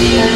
Yeah.